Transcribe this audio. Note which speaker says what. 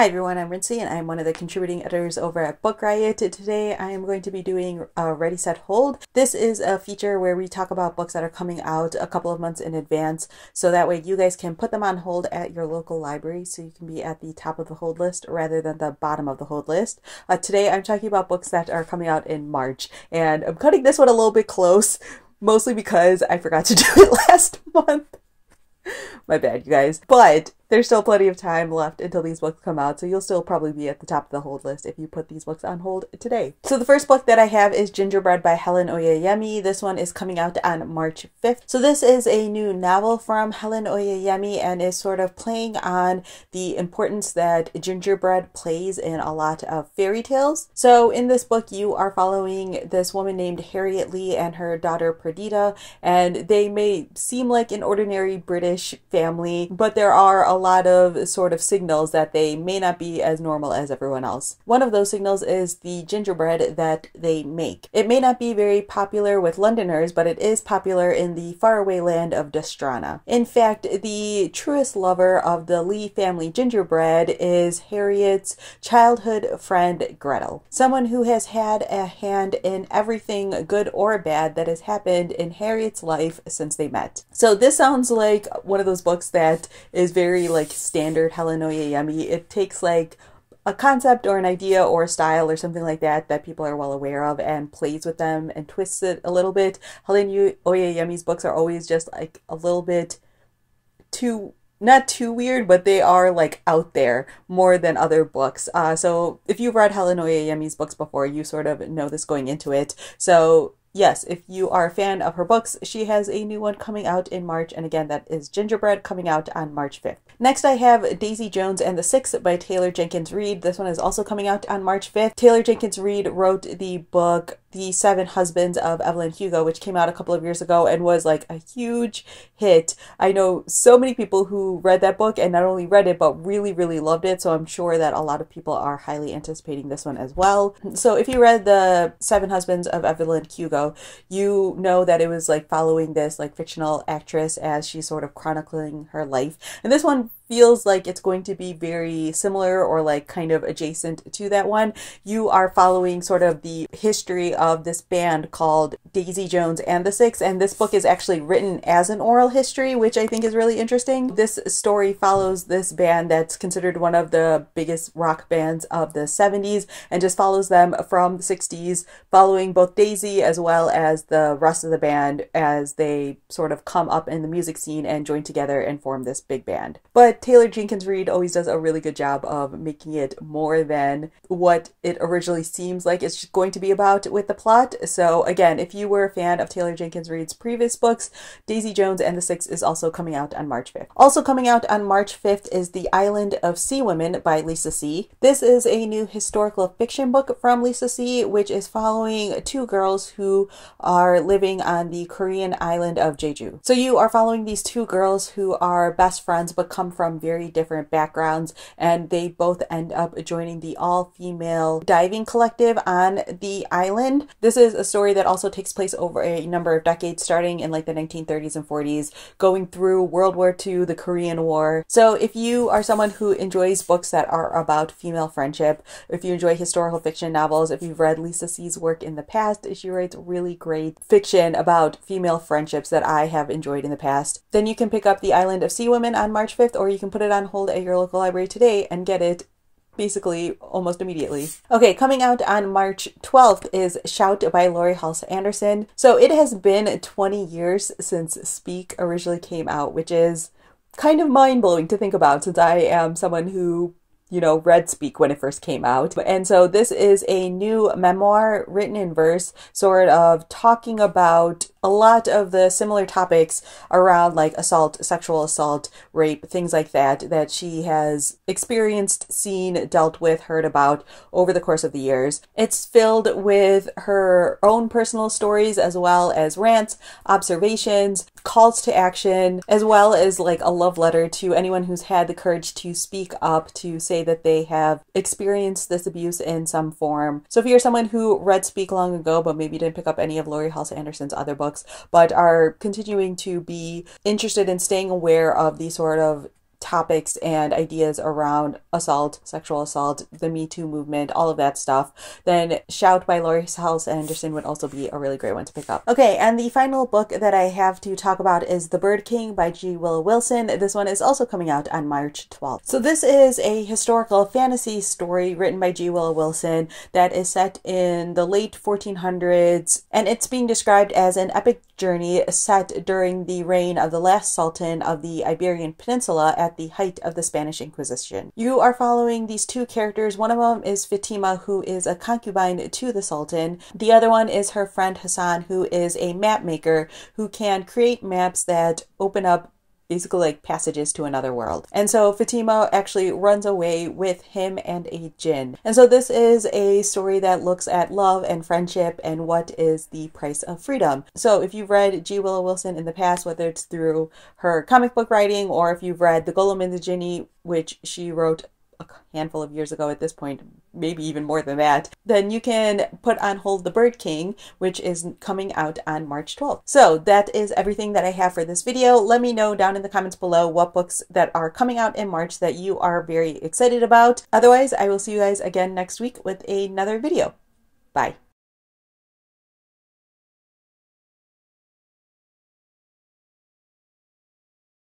Speaker 1: Hi everyone, I'm Rincey and I'm one of the contributing editors over at Book Riot. Today I am going to be doing Ready Set Hold. This is a feature where we talk about books that are coming out a couple of months in advance so that way you guys can put them on hold at your local library so you can be at the top of the hold list rather than the bottom of the hold list. Uh, today I'm talking about books that are coming out in March and I'm cutting this one a little bit close mostly because I forgot to do it last month. My bad, you guys. But there's still plenty of time left until these books come out, so you'll still probably be at the top of the hold list if you put these books on hold today. So the first book that I have is Gingerbread by Helen Oyeyemi. This one is coming out on March 5th. So this is a new novel from Helen Oyeyemi and is sort of playing on the importance that gingerbread plays in a lot of fairy tales. So in this book, you are following this woman named Harriet Lee and her daughter Perdita, and they may seem like an ordinary British family, but there are a lot of sort of signals that they may not be as normal as everyone else. One of those signals is the gingerbread that they make. It may not be very popular with Londoners, but it is popular in the faraway land of Druhástrana. In fact, the truest lover of the Lee family gingerbread is Harriet's childhood friend Gretel, someone who has had a hand in everything good or bad that has happened in Harriet's life since they met. So this sounds like one of those books that is very like standard Helen Oyeyemi. It takes like a concept or an idea or a style or something like that that people are well aware of and plays with them and twists it a little bit. Helen Oyeyemi's books are always just like a little bit too not too weird, but they are like out there more than other books. Uh, so if you've read Helen Oyeyemi's books before, you sort of know this going into it. So yes, if you are a fan of her books, she has a new one coming out in March, and again, that is Gingerbread coming out on March 5th. Next, I have Daisy Jones and the Six by Taylor Jenkins Reid. This one is also coming out on March 5th. Taylor Jenkins Reid wrote the book the Seven Husbands of Evelyn Hugo, which came out a couple of years ago and was like a huge hit. I know so many people who read that book and not only read it, but really, really loved it. So I'm sure that a lot of people are highly anticipating this one as well. So if you read the Seven Husbands of Evelyn Hugo, you know that it was like following this like fictional actress as she's sort of chronicling her life. And this one feels like it's going to be very similar or like kind of adjacent to that one. You are following sort of the history of this band called Daisy Jones and the Six, and this book is actually written as an oral history, which I think is really interesting. This story follows this band that's considered one of the biggest rock bands of the 70s and just follows them from the 60s, following both Daisy as well as the rest of the band as they sort of come up in the music scene and join together and form this big band. But Taylor Jenkins Reid always does a really good job of making it more than what it originally seems like it's going to be about with the plot. So, again, if you were a fan of Taylor Jenkins Reid's previous books, Daisy Jones and the Six is also coming out on March 5th. Also, coming out on March 5th is The Island of Sea Women by Lisa See. This is a new historical fiction book from Lisa See, which is following two girls who are living on the Korean island of Jeju. So, you are following these two girls who are best friends but come from from very different backgrounds, and they both end up joining the all female diving collective on the island. This is a story that also takes place over a number of decades, starting in like the 1930s and 40s, going through World War II, the Korean War. So, if you are someone who enjoys books that are about female friendship, if you enjoy historical fiction novels, if you've read Lisa See's work in the past, she writes really great fiction about female friendships that I have enjoyed in the past, then you can pick up The Island of Sea Women on March 5th, or you can put it on hold at your local library today and get it basically almost immediately. Okay, coming out on March 12th is Shout by Laurie Halse Anderson. So it has been 20 years since Speak originally came out, which is kind of mind blowing to think about since I am someone who you know, read Speak when it first came out. And so this is a new memoir written in verse, sort of talking about a lot of the similar topics around like assault, sexual assault, rape, things like that, that she has experienced, seen, dealt with, heard about over the course of the years. It's filled with her own personal stories as well as rants, observations, calls to action, as well as like a love letter to anyone who's had the courage to speak up to say that they have experienced this abuse in some form. So if you're someone who read Speak long ago but maybe didn't pick up any of Laurie Halse Anderson's other books, but are continuing to be interested in staying aware of the sort of topics and ideas around assault, sexual assault, the Me Too movement, all of that stuff, then Shout by Laurie Halse Anderson would also be a really great one to pick up. Okay, and the final book that I have to talk about is The Bird King by G. Willow Wilson. This one is also coming out on March 12th. So this is a historical fantasy story written by G. Willow Wilson that is set in the late 1400s, and it's being described as an epic journey set during the reign of the last sultan of the Iberian Peninsula at the height of the Spanish Inquisition. You are following these two characters. One of them is Fatima, who is a concubine to the sultan. The other one is her friend Hassan, who is a map maker who can create maps that open up basically like passages to another world. And so Fatima actually runs away with him and a jinn. And so this is a story that looks at love and friendship and what is the price of freedom. So if you've read G. Willow Wilson in the past, whether it's through her comic book writing or if you've read The Golem and the Jinni, which she wrote a handful of years ago at this point, maybe even more than that, then you can put on hold The Bird King, which is coming out on March 12th. So that is everything that I have for this video. Let me know down in the comments below what books that are coming out in March that you are very excited about. Otherwise, I will see you guys again next week with another video. Bye.